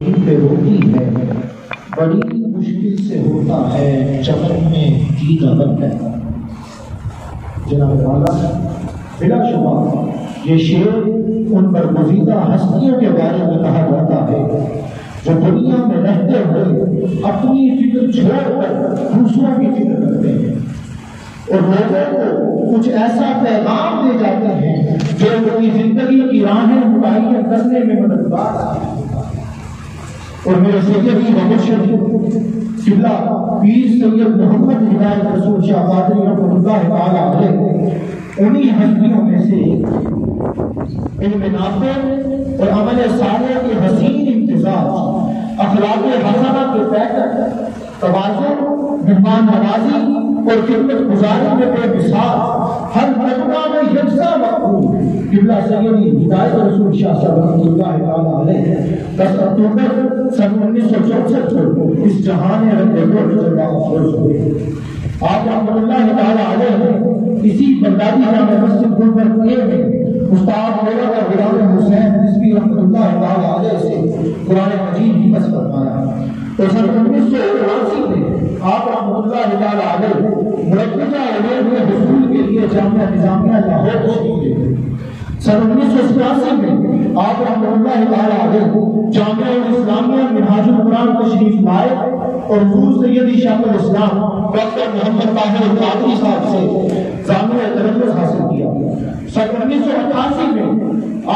होती है। बड़ी मुश्किल से होता है चमन में अदब है। जनाब वाला बिला शुबा, ये शेर उन बरगुजीदा हस्तियों के बारे में कहा जाता है, जो दुनिया में रहते हुए अपनी फ़िक्र छोड़कर दूसरों की फ़िक्र करते हैं। और लोगों को कुछ ऐसा पैगाम दे जाते हैं, जो उनकी ज़िंदगी की राहें मुतयन करने में मददगार है। और मेरे सैयदी मुर्शद किबला पीर सैयद मोहम्मद हिदायत रसूल शाह कादरी रहमतुल्लाह तआला अलैह, उन्हीं हस्तियों में से इनमें नाफे और अमल साले के हसीन इम्तिजाज अखलाक हसना के पैकर तवाज़ु मेहमान नवाजी और खिदमत गुजारी में बेमिसाल, हर तबका यकसा मकबूल किबला सैयदी हिदायत रसूल शाह सल्लल्लाहु अलैहि 10 अक्टूबर सन 1964 को इस जहान रंगे को आप रहमतुल्लाह तआला अलैहि इसी बगदादी जामे मस्जिद गुलबर किए में उस्ताद मेरा और गुलाम हुसैन रिजवी रहमतुल्लाह अलैहि से कुरान मजीद हिफज फरमाया तो सन उन्नीस सौ उनासी में आप रहमतुल्लाह अलैहि मुरब्बिया उलूम में लिए जामिया, निजामिया लाहौर गए सन उन्नीस सौ सतासी में आप जामिया इस्लामिया मिनहाजुल कुरान तशरीफ़ लाए और हुजूर सैयदी शाहुल इस्लाम, डॉक्टर मोहम्मद ताहिर कादरी साहब से जामिया तरक्की हासिल किया। सन उन्नीस सौ अट्ठासी में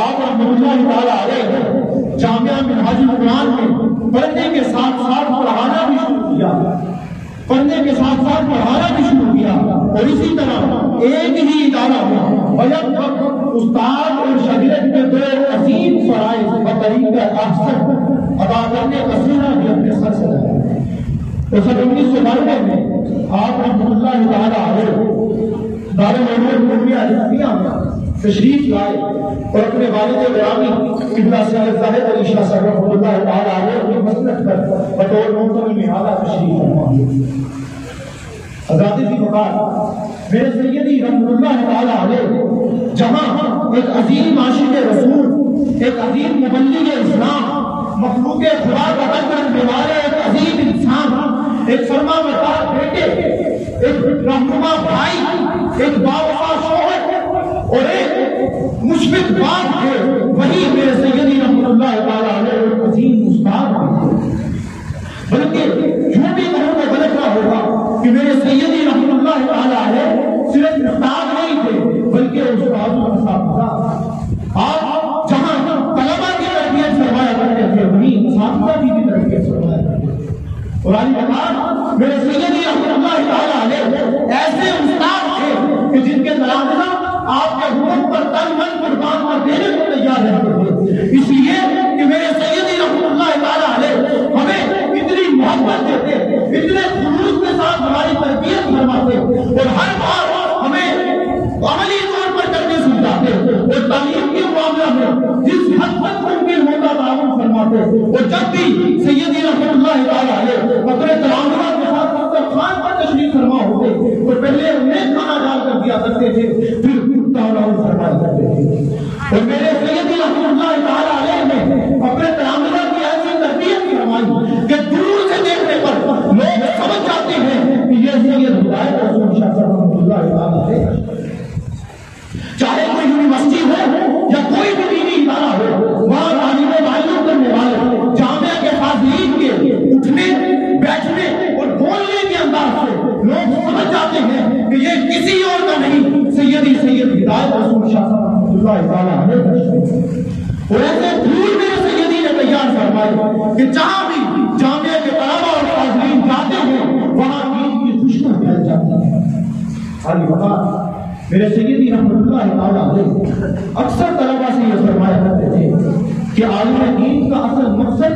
आप रहमतुल्लाह जामिया मिनहाजुल कुरान में पढ़ने के साथ साथ पढ़ाना भी शुरू किया। पढ़ने के साथ साथ पढ़ाना भी शुरू किया और इसी तरह एक ही इदारा बजट उस्ताद और शरीयत के दो अजीम फराइज बतरीका अक्सर अदा करने का सूना भी अपने सर से लगाया तो सन उन्नीस सौ बानवे में आप रहमतुल्लाह दारुल में तशरीफ़ लाए और अपने वालिद ग्रामी किबला सैयद जाहिद अली शाह साहब रहमतुल्लाह तआला अलैहि की मसनद पर बतौर मोहतरम में आला तशरीफ़ फरमा आज़ादी की मकार मेरे सैयदी रहमतुल्लाह तआला अलैहि जहाँ एक अजीम आशिक रसूल, एक अजीम मुबल्लिग इस्लाम, मखलूक खुदा का रंग वाले एक अजीम इंसान, एक फरमा बरदार बेटे, एक रहनुमा भाई, एक बाबा शोहर और एक मुश्किल बात मेरे सैयदी रहमतुल्लाह सिर्फ़ उस्ताद नहीं थे, बल्कि उस्ताद आप जहाँ तलबा की तरबियत फरमाया करते थे, वहीं साथीजा की भी तरबियत फरमाया करते थे। और आज बता मेरे सैयदी रहमतुल्लाह ऐसे उस्ताद थे कि जिनके तलाशा आपके हुकूम पर तन मन कुर्बान कर देने को तैयार रहते थे। इसलिए कि मेरे सैयदी रहमतुल्लाह तआला अलैहि हमें इतनी मोहब्बत देते इतने खुलूस के साथ हमारी तरबियत फरमाते और हर बार हमें अमली तौर पर करने समझाते और तालीम के मामला में जिस हद तक मुमकिन होता ताउन फरमाते और जब भी सैयदी रहमतुल्लाह तआला अलैहि अपने तलामुरा के साथ मतलब खान पर तशरीफ़ फरमा होते तो पहले उन्हें खाना डाल कर दिया करते थे फिर फरमाया करते थे और मेरे सैयदी रहमतुल्लाह तआला अलैहि ने अपने तलामुरा की ऐसी तरबियत फरमाई कि दूर से देखने पर लोग समझ जाते हैं कि ये सैयद हिदायत रसूल शाह रहमतुल्लाह तआला अलैहि चाहे कोई यूनिवर्सिटी हो या कोई भी दीनी इदारा हो वहाँ तालीम मालूम करने वाले जामिया के फाजिलीन के उठने बैठने और बोलने के अंदाज से लोग समझ जाते हैं कि ये किसी और का नहीं सैयदी सैयद हिदायत रसूल शाह तैयार फरमाए कि जहाँ भी के और जाते वहाँ की फैल जाती है बता मेरे सैयदी रहमतुल्लाह अलैहि अक्सर तलबा से ये फरमाया करते थे कि आलिम दीन का असल मकसद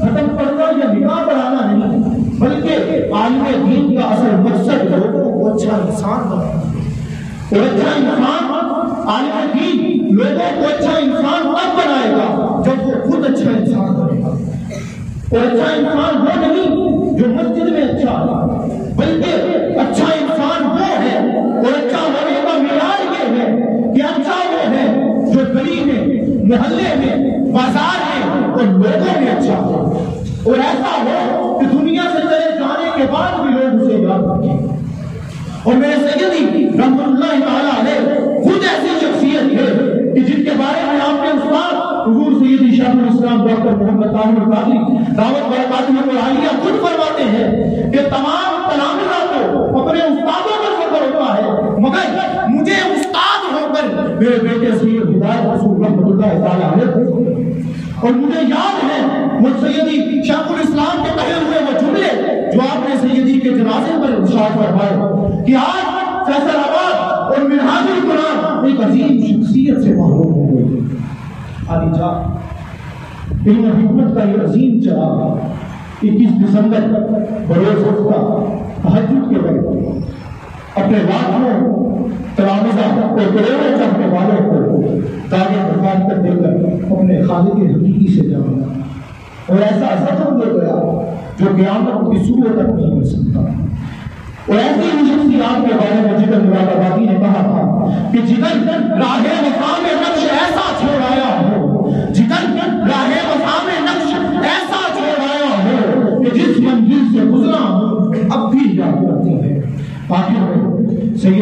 खत्म करना या निकाह बढ़ाना नहीं बल्कि आलिम दीन का असल मकसद लोगों को अच्छा इंसान बनाना और अच्छा इंसान लोगों को अच्छा इंसान तब बनाएगा जब वो खुद अच्छा इंसान बनेगा। और अच्छा इंसान वो नहीं जो मस्जिद में अच्छा बल्कि अच्छा इंसान वो है, और अच्छा होने का मिलार ये है कि अच्छा वो है जो गली में, मोहल्ले में, बाज़ार में और लोगों में अच्छा हो। और ऐसा हो कि दुनिया से चले जाने के बाद भी लोग उसे याद रखें। और मेरे सैयदी डॉक्टर मोहम्मद ताहिर कादरी दावत बरकातुह और आलिया खुद फरमाते हैं कि तमाम तलामिजा को अपने उस्तादों पर फख्र होता है। मगर मुझे उस्ताद होकर मेरे बेटे सैयद हिदायत रसूल रहमतुल्लाह ताला अलैह और मुझे याद है वो सैयदी शाहुल इस्लाम के कहे हुए वो जुमले जो आपने सैयदी के जनाजे पर इरशाद फरमाए कि आज फैसलाबाद और मिनहाजुल कुरान एक अजीम शख्सियत से महरूम हो गई आदि जा इल्म हिकमत का ये अजीम चराग इक्कीस दिसंबर बरोज हफ़्ता तहज्जुद के वक्त अपने लाखों तलामिजा और करोड़ों चाहने वालों को दागे बर्बाद कर देकर अपने खालिद हकीकी से जाना। और ऐसा जख्म दे गया जो क्यामत की सुबह तक नहीं मिल सकता और ऐसी ही शख्सियात के बारे में जिगर मुरादाबादी ने कहा था कि जिगर राहे वफा में की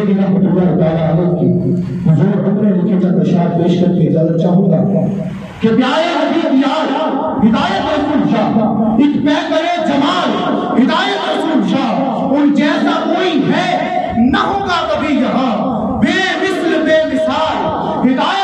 लिखे का पेश करके इजाज़त चाहूँगा। कि प्यारे हबीब यार, हिदायत रसूल शाह करे जमाल, हिदायत रसूल शाह उन जैसा कोई है, न होगा कभी यहाँ। बेमिसल, बेमिसाल, हिदायत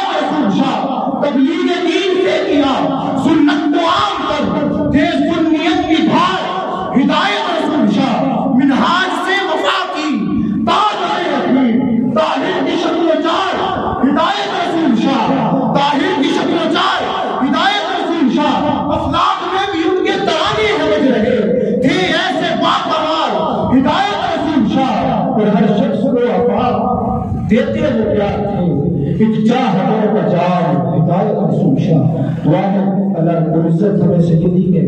देते हो थे इज्जा हमारे जाल हिदायत रसूल शाह दुआ है अल्लाह रब्बुल इज़्ज़त हमें सय्यदी के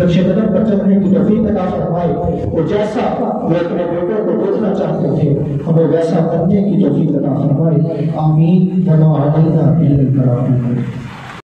नक्शे कदम पर चलने की तौफीक अता फरमाए। और जैसा वो अपने बेटों को देखना चाहते थे, हमें वैसा करने की तौफीक अता फरमाए। आमीन। वना अलैना इल्ला